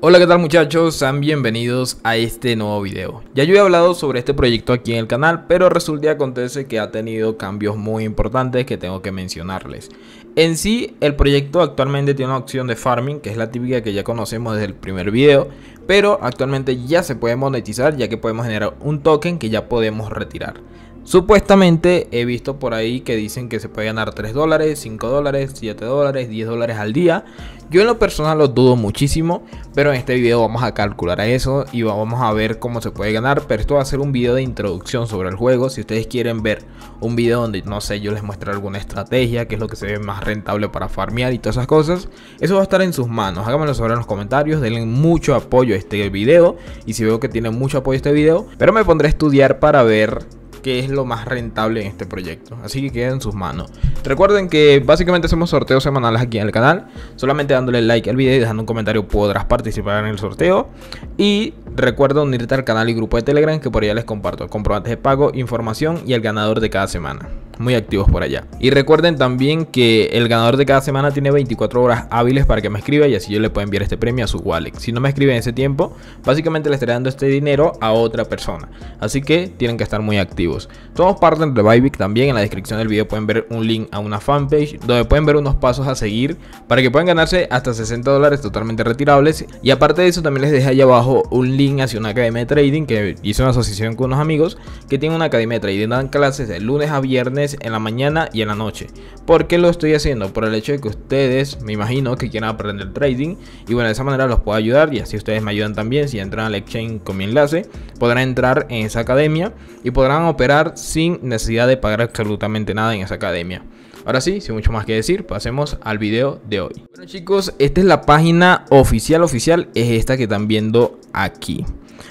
Hola qué tal muchachos, sean bienvenidos a este nuevo video. Ya yo he hablado sobre este proyecto aquí en el canal, pero resulta y acontece que ha tenido cambios muy importantes que tengo que mencionarles. En sí, el proyecto actualmente tiene una opción de farming, que es la típica que ya conocemos desde el primer video, pero actualmente ya se puede monetizar ya que podemos generar un token que ya podemos retirar. Supuestamente he visto por ahí que dicen que se puede ganar 3 dólares, 5 dólares, 7 dólares, 10 dólares al día. Yo en lo personal lo dudo muchísimo, pero en este video vamos a calcular eso y vamos a ver cómo se puede ganar. Pero esto va a ser un video de introducción sobre el juego. Si ustedes quieren ver un video donde, no sé, yo les muestre alguna estrategia, qué es lo que se ve más rentable para farmear y todas esas cosas, eso va a estar en sus manos. Háganmelo saber en los comentarios, denle mucho apoyo a este video. Y si veo que tiene mucho apoyo a este video, pero me pondré a estudiar para ver qué es lo más rentable en este proyecto. Así que queda en sus manos. Recuerden que básicamente hacemos sorteos semanales aquí en el canal. Solamente dándole like al video y dejando un comentario podrás participar en el sorteo. Y recuerda unirte al canal y grupo de Telegram que por allá les comparto comprobantes de pago, información y el ganador de cada semana muy activos por allá. Y recuerden también que el ganador de cada semana tiene 24 horas hábiles para que me escriba y así yo le puedo enviar este premio a su wallet. Si no me escribe en ese tiempo, básicamente le estaré dando este dinero a otra persona. Así que tienen que estar muy activos. Somos partners de Bybit también. En la descripción del video pueden ver un link a una fanpage donde pueden ver unos pasos a seguir para que puedan ganarse hasta 60 dólares totalmente retirables. Y aparte de eso también les dejé ahí abajo un link hacia una academia de trading que hice una asociación con unos amigos que tienen una academia de trading. Dan clases de lunes a viernes en la mañana y en la noche. ¿Por qué lo estoy haciendo? Por el hecho de que ustedes, me imagino, que quieran aprender trading. Y bueno, de esa manera los puedo ayudar. Y así ustedes me ayudan también. Si entran al exchange con mi enlace, podrán entrar en esa academia y podrán operar sin necesidad de pagar absolutamente nada en esa academia. Ahora sí, sin mucho más que decir, pasemos al video de hoy. Bueno chicos, esta es la página oficial oficial, es esta que están viendo aquí.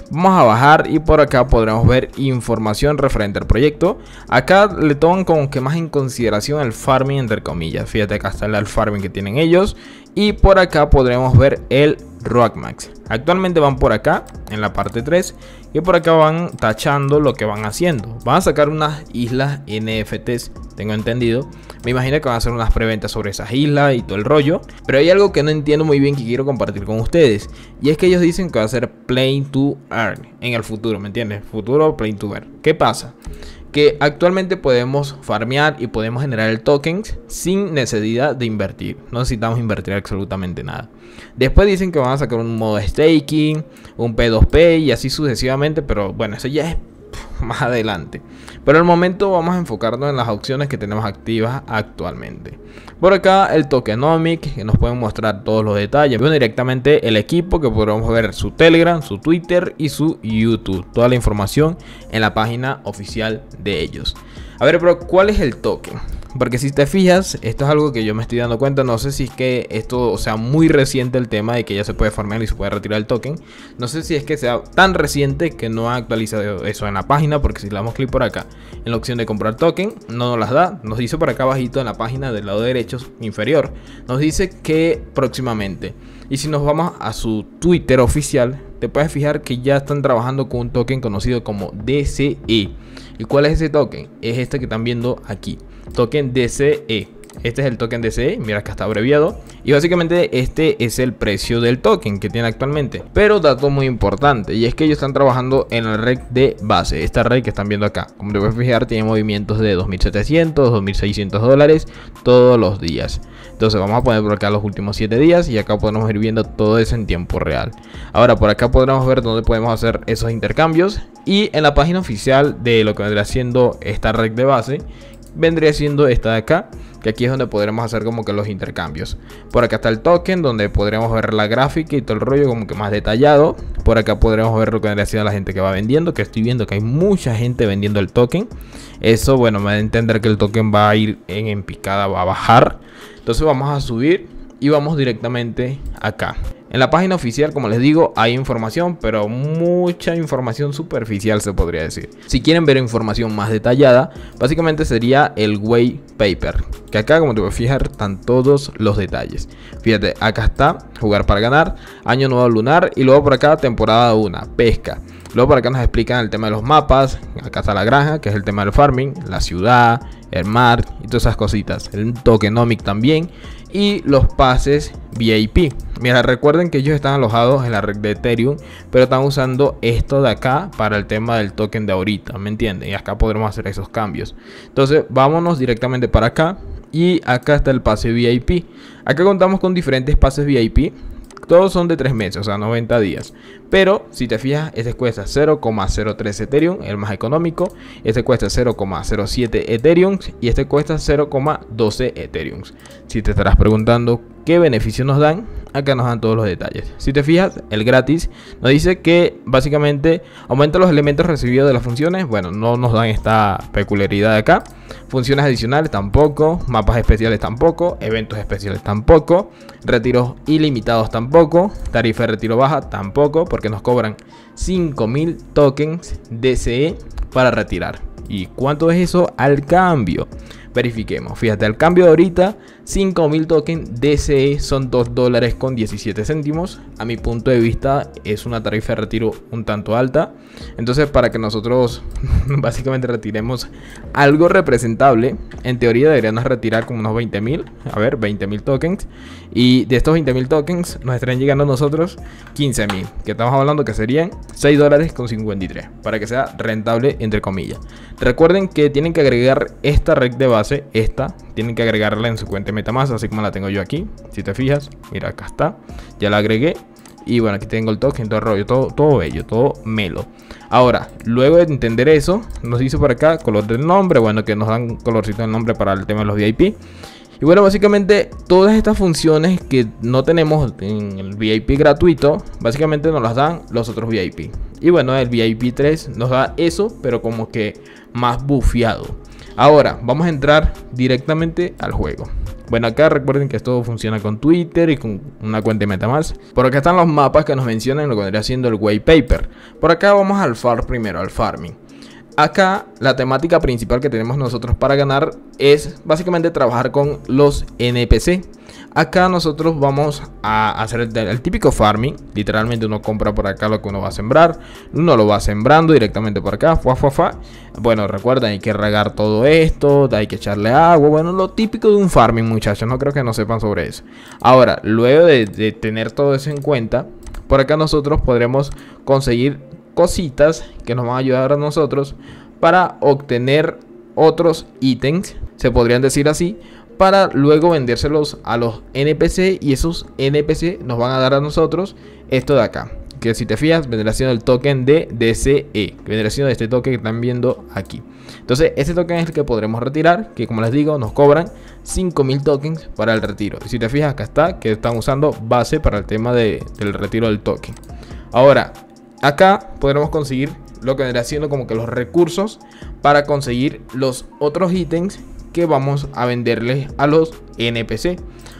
Vamos a bajar y por acá podremos ver información referente al proyecto. Acá le toman como que más en consideración el farming entre comillas. Fíjate acá está el farming que tienen ellos. Y por acá podremos ver el Rockmax. Actualmente van por acá, en la parte 3, y por acá van tachando lo que van haciendo. Van a sacar unas islas NFTs, tengo entendido. Me imagino que van a hacer unas preventas sobre esas islas y todo el rollo. Pero hay algo que no entiendo muy bien que quiero compartir con ustedes. Y es que ellos dicen que va a ser Play to Earn en el futuro, ¿me entiendes? Futuro Play to Earn. ¿Qué pasa? Que actualmente podemos farmear y podemos generar el tokens sin necesidad de invertir. No necesitamos invertir absolutamente nada. Después dicen que van a sacar un modo staking, un P2P y así sucesivamente, pero bueno, eso ya es más adelante. Pero al momento vamos a enfocarnos en las opciones que tenemos activas actualmente. Por acá el tokenomic, que nos pueden mostrar todos los detalles. Bueno, directamente el equipo, que podremos ver su Telegram, su Twitter y su YouTube. Toda la información en la página oficial de ellos. A ver, pero ¿cuál es el token? Porque si te fijas, esto es algo que yo me estoy dando cuenta. No sé si es que esto sea muy reciente el tema de que ya se puede farmear y se puede retirar el token. No sé si es que sea tan reciente que no ha actualizado eso en la página. Porque si le damos clic por acá en la opción de comprar token, no nos las da. Nos dice por acá abajito en la página del lado derecho inferior. Nos dice que próximamente. Y si nos vamos a su Twitter oficial, te puedes fijar que ya están trabajando con un token conocido como DCE. ¿Y cuál es ese token? Es este que están viendo aquí token DCE. Este es el token DCE, mira que está abreviado. Y básicamente este es el precio del token que tiene actualmente. Pero dato muy importante, y es que ellos están trabajando en la red de base. Esta red que están viendo acá, como te puedes fijar, tiene movimientos de 2.700, 2.600 dólares todos los días. Entonces vamos a poner por acá los últimos 7 días y acá podemos ir viendo todo eso en tiempo real. Ahora por acá podremos ver dónde podemos hacer esos intercambios. Y en la página oficial de lo que vendrá siendo esta red de base, vendría siendo esta de acá, que aquí es donde podremos hacer como que los intercambios. Por acá está el token, donde podremos ver la gráfica y todo el rollo como que más detallado. Por acá podremos ver lo que vendría siendo la gente que va vendiendo, que estoy viendo que hay mucha gente vendiendo el token. Eso, bueno, me da a entender que el token va a ir en, en picada, va a bajar. Entonces vamos a subir y vamos directamente acá. En la página oficial, como les digo, hay información, pero mucha información superficial se podría decir. Si quieren ver información más detallada, básicamente sería el way paper. Que acá, como te a fijar, están todos los detalles. Fíjate, acá está, jugar para ganar, año nuevo lunar y luego por acá temporada 1, pesca. Luego por acá nos explican el tema de los mapas. Acá está la granja, que es el tema del farming, la ciudad, el mar y todas esas cositas. El tokenomic también. Y los pases VIP. Mira, recuerden que ellos están alojados en la red de Ethereum, pero están usando esto de acá para el tema del token de ahorita, ¿me entienden? Y acá podremos hacer esos cambios. Entonces, vámonos directamente para acá. Y acá está el pase VIP. Acá contamos con diferentes pases VIP. Todos son de 3 meses, o sea, 90 días. Pero si te fijas, este cuesta 0,03 Ethereum, el más económico. Este cuesta 0,07 Ethereum y este cuesta 0,12 Ethereum. Si te estarás preguntando qué beneficios nos dan, acá nos dan todos los detalles. Si te fijas, el gratis nos dice que básicamente aumenta los elementos recibidos de las funciones. Bueno, no nos dan esta peculiaridad de acá. Funciones adicionales tampoco, mapas especiales tampoco, eventos especiales tampoco, retiros ilimitados tampoco, tarifa de retiro baja tampoco, porque nos cobran 5000 tokens DCE para retirar. ¿Y cuánto es eso al cambio? Verifiquemos. Fíjate, al cambio de ahorita, 5000 tokens DCE son 2 dólares con 17 céntimos. A mi punto de vista, es una tarifa de retiro un tanto alta. Entonces, para que nosotros básicamente retiremos algo representable, en teoría deberíamos retirar como unos 20.000. A ver, 20.000 tokens. Y de estos 20.000 tokens, nos estarían llegando a nosotros 15.000. Que estamos hablando que serían 6 dólares con 53. Para que sea rentable, entre comillas. Recuerden que tienen que agregar esta red de base, esta, tienen que agregarla en su cuenta Metamask, así como la tengo yo aquí. Si te fijas, mira, acá está. Ya la agregué. Y bueno, aquí tengo el token, todo el rollo, todo, todo bello, todo melo. Ahora, luego de entender eso, nos dice por acá color del nombre, bueno, que nos dan colorcito del nombre para el tema de los VIP. Y bueno, básicamente todas estas funciones que no tenemos en el VIP gratuito, básicamente nos las dan los otros VIP. Y bueno, el VIP 3 nos da eso, pero como que más bufeado. Ahora, vamos a entrar directamente al juego. Bueno, acá recuerden que esto funciona con Twitter y con una cuenta de Metamask. Por acá están los mapas que nos mencionan lo que vendría siendo el white paper. Por acá vamos al farm primero, al farming. Acá la temática principal que tenemos nosotros para ganar es básicamente trabajar con los NPC. Acá nosotros vamos a hacer el, típico farming. Literalmente uno compra por acá lo que uno va a sembrar. Uno lo va sembrando directamente por acá. Fua, fua, fua. Bueno, recuerden, hay que regar todo esto. Hay que echarle agua. Bueno, lo típico de un farming, muchachos. No creo que no sepan sobre eso. Ahora, luego de, de tener todo eso en cuenta, por acá nosotros podremos conseguir cositas que nos van a ayudar a nosotros para obtener otros ítems, se podrían decir así, para luego vendérselos a los NPC y esos NPC nos van a dar a nosotros esto de acá. Que si te fijas, vendrá siendo el token de DCE, que vendrá siendo este token que están viendo aquí. Entonces, este token es el que podremos retirar, que como les digo, nos cobran 5000 tokens para el retiro. Y si te fijas, acá está, que están usando base para el tema de, del retiro del token. Ahora, Acá podremos conseguir lo que vendrá siendo como que los recursos para conseguir los otros ítems que vamos a venderles a los NPC.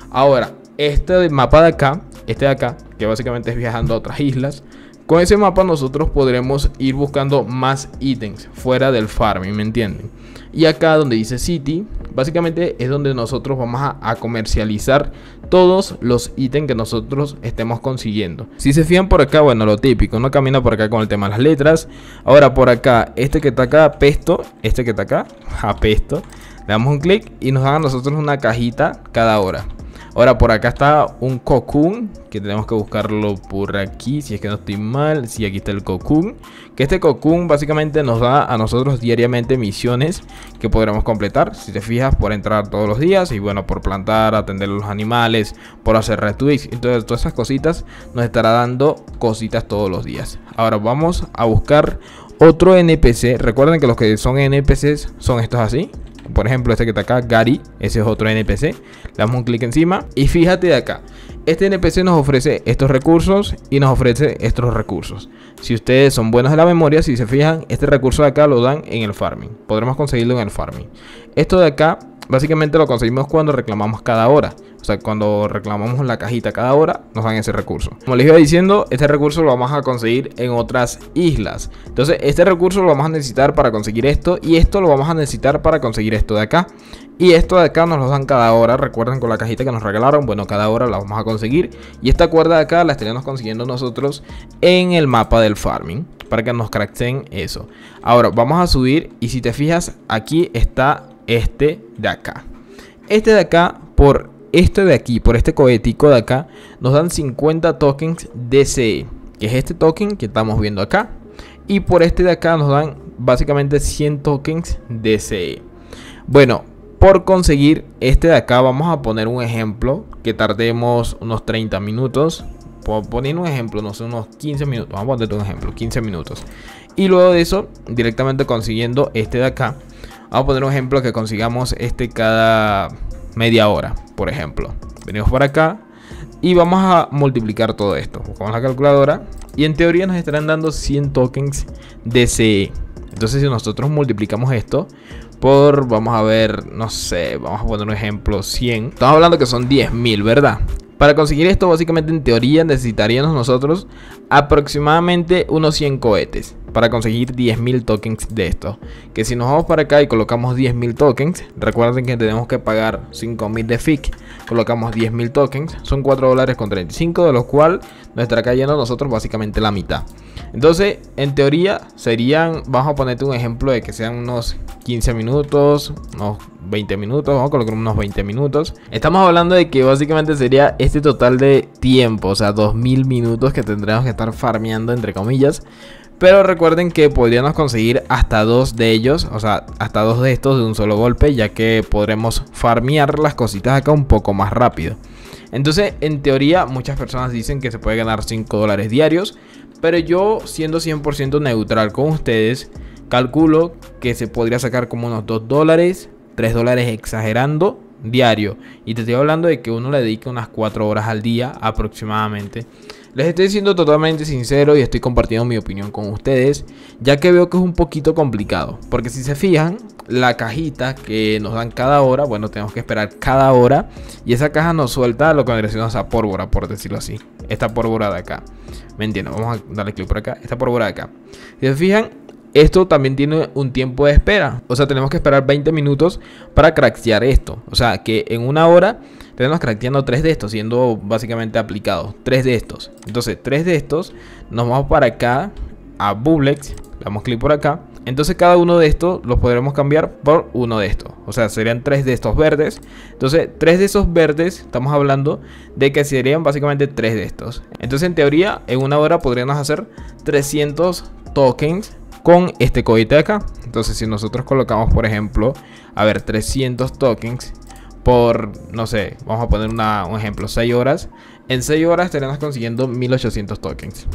Ahora, este mapa de acá, este de acá, que básicamente es viajando a otras islas, con ese mapa nosotros podremos ir buscando más ítems fuera del farming, ¿me entienden? Y acá donde dice City, básicamente es donde nosotros vamos a, comercializar todos los ítems que nosotros estemos consiguiendo. Si se fijan por acá, bueno, lo típico, no camina por acá con el tema de las letras. Ahora por acá, este que está acá, Pesto, este que está acá, Apesto. Le damos un clic y nos dan a nosotros una cajita cada hora. Ahora por acá está un cocoon que tenemos que buscarlo por aquí si es que no estoy mal. Si aquí está el cocoon. Que este cocoon básicamente nos da a nosotros diariamente misiones que podremos completar. Si te fijas por entrar todos los días y bueno por plantar, atender a los animales, por hacer retweets todas, todas esas cositas nos estará dando cositas todos los días. Ahora vamos a buscar otro NPC. Recuerden que los que son NPCs son estos así. Por ejemplo, este que está acá, Gary, ese es otro NPC. Le damos un clic encima y fíjate de acá. Este NPC nos ofrece estos recursos y nos ofrece estos recursos. Si ustedes son buenos de la memoria, si se fijan, este recurso de acá lo dan en el farming. Podremos conseguirlo en el farming. Esto de acá básicamente lo conseguimos cuando reclamamos cada hora. O sea, cuando reclamamos la cajita cada hora, nos dan ese recurso. Como les iba diciendo, este recurso lo vamos a conseguir en otras islas. Entonces, este recurso lo vamos a necesitar para conseguir esto. Y esto lo vamos a necesitar para conseguir esto de acá. Y esto de acá nos lo dan cada hora. Recuerden con la cajita que nos regalaron. Bueno, cada hora la vamos a conseguir. Y esta cuerda de acá la estaríamos consiguiendo nosotros en el mapa del farming. Para que nos crackten eso. Ahora, vamos a subir. Y si te fijas, aquí está este de acá. Este de acá, por este de aquí, por este cohetico de acá, nos dan 50 tokens DCE, que es este token que estamos viendo acá. Y por este de acá nos dan básicamente 100 tokens DCE. Bueno, por conseguir este de acá vamos a poner un ejemplo que tardemos unos 30 minutos. Por poner un ejemplo, no sé, unos 15 minutos. Vamos a poner un ejemplo, 15 minutos. Y luego de eso, directamente consiguiendo este de acá, Vamos a poner un ejemplo que consigamos este cada media hora, por ejemplo. Venimos por acá y vamos a multiplicar todo esto. Buscamos la calculadora y en teoría nos estarán dando 100 tokens DCE. Entonces si nosotros multiplicamos esto por, vamos a ver, no sé, vamos a poner un ejemplo, 100. Estamos hablando que son 10.000, ¿verdad? Para conseguir esto, básicamente en teoría necesitaríamos nosotros aproximadamente unos 100 cohetes para conseguir 10.000 tokens de esto. Que si nos vamos para acá y colocamos 10.000 tokens, recuerden que tenemos que pagar 5.000 de FIC, colocamos 10.000 tokens, son 4 dólares con 35, de los cuales nos estará cayendo nosotros básicamente la mitad. Entonces, en teoría serían, vamos a ponerte un ejemplo de que sean unos 15 minutos, unos 20 minutos, vamos a colocar unos 20 minutos. Estamos hablando de que básicamente sería este total de tiempo, o sea, 2000 minutos que tendremos que estar farmeando entre comillas pero recuerden que podríamos conseguir hasta dos de ellos, o sea, hasta dos de estos de un solo golpe, ya que podremos farmear las cositas acá un poco más rápido. Entonces, en teoría, muchas personas dicen que se puede ganar 5 dólares diarios, pero yo, siendo 100% neutral con ustedes, calculo que se podría sacar como unos 2 dólares, 3 dólares exagerando diario. Y te estoy hablando de que uno le dedique unas 4 horas al día aproximadamente. Les estoy siendo totalmente sincero y estoy compartiendo mi opinión con ustedes, ya que veo que es un poquito complicado. Porque si se fijan, la cajita que nos dan cada hora, bueno, tenemos que esperar cada hora. Y esa caja nos suelta lo que decimos a pólvora, por decirlo así. Esta pólvora de acá. ¿Me entienden? Vamos a darle clic por acá. Esta pólvora de acá. Si se fijan, esto también tiene un tiempo de espera. O sea, tenemos que esperar 20 minutos para craquear esto. O sea, que en una hora tenemos craqueando tres de estos, siendo básicamente aplicados. Tres de estos. Entonces, tres de estos. Nos vamos para acá a Bublex. Le damos clic por acá. Entonces cada uno de estos los podremos cambiar por uno de estos. O sea, serían tres de estos verdes. Entonces, tres de esos verdes, estamos hablando de que serían básicamente tres de estos. Entonces, en teoría, en una hora podríamos hacer 300 tokens con este cohete de acá. Entonces, si nosotros colocamos, por ejemplo, a ver, 300 tokens por, no sé, vamos a poner un ejemplo, 6 horas. En 6 horas estaremos consiguiendo 1800 tokens.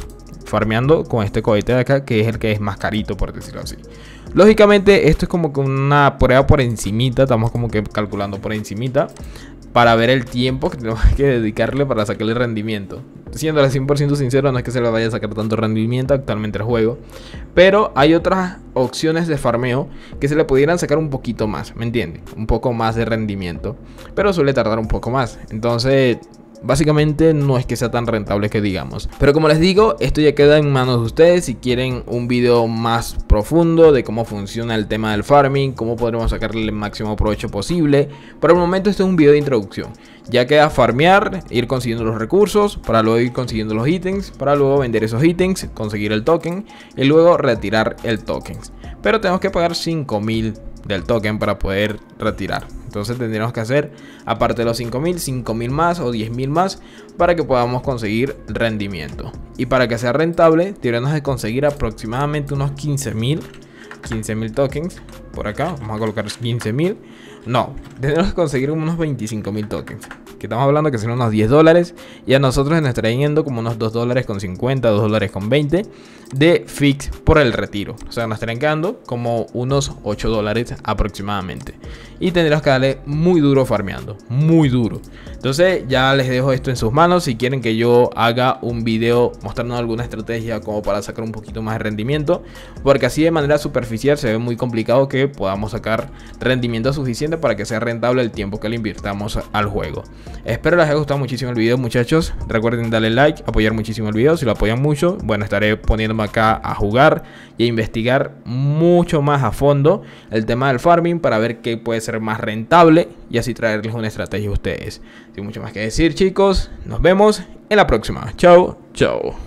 Farmeando con este cohete de acá, que es el que es más carito, por decirlo así. Lógicamente, esto es como que una prueba por encimita. Estamos como que calculando por encimita. Para ver el tiempo que tenemos que dedicarle para sacarle rendimiento siendo 100% sincero, no es que se le vaya a sacar tanto rendimiento actualmente al juego. Pero hay otras opciones de farmeo que se le pudieran sacar un poquito más, ¿me entiendes? Un poco más de rendimiento. Pero suele tardar un poco más. Entonces, Básicamente no es que sea tan rentable que digamos. Pero como les digo, esto ya queda en manos de ustedes. Si quieren un video más profundo de cómo funciona el tema del farming, cómo podremos sacarle el máximo provecho posible. Por el momento este es un video de introducción. Ya queda farmear, ir consiguiendo los recursos, para luego ir consiguiendo los ítems, para luego vender esos ítems, conseguir el token y luego retirar el token. Pero tenemos que pagar 5000 del token para poder retirar. Entonces tendríamos que hacer, aparte de los 5000, 5000 más o 10000 más para que podamos conseguir rendimiento. Y para que sea rentable, tendríamos que conseguir aproximadamente unos 15000 15.000 tokens por acá. Vamos a colocar 15.000. No, tenemos que conseguir unos 25.000 tokens. Que estamos hablando que son unos 10 dólares. Y a nosotros nos estaría yendo como unos 2 dólares con 50, 2 dólares con 20 de fix por el retiro. O sea, nos estarían quedando como unos 8 dólares aproximadamente. Y tendremos que darle muy duro farmeando. Muy duro. Entonces ya les dejo esto en sus manos. Si quieren que yo haga un video mostrando alguna estrategia como para sacar un poquito más de rendimiento. Porque así de manera superficial se ve muy complicado que podamos sacar rendimiento suficiente para que sea rentable el tiempo que le invirtamos al juego. Espero les haya gustado muchísimo el video muchachos. Recuerden darle like, apoyar muchísimo el video. Si lo apoyan mucho, bueno, estaré poniéndome acá a jugar y a investigar mucho más a fondo el tema del farming para ver qué puede ser más rentable y así traerles una estrategia a ustedes. Sin mucho más que decir chicos, nos vemos en la próxima. Chao, chao.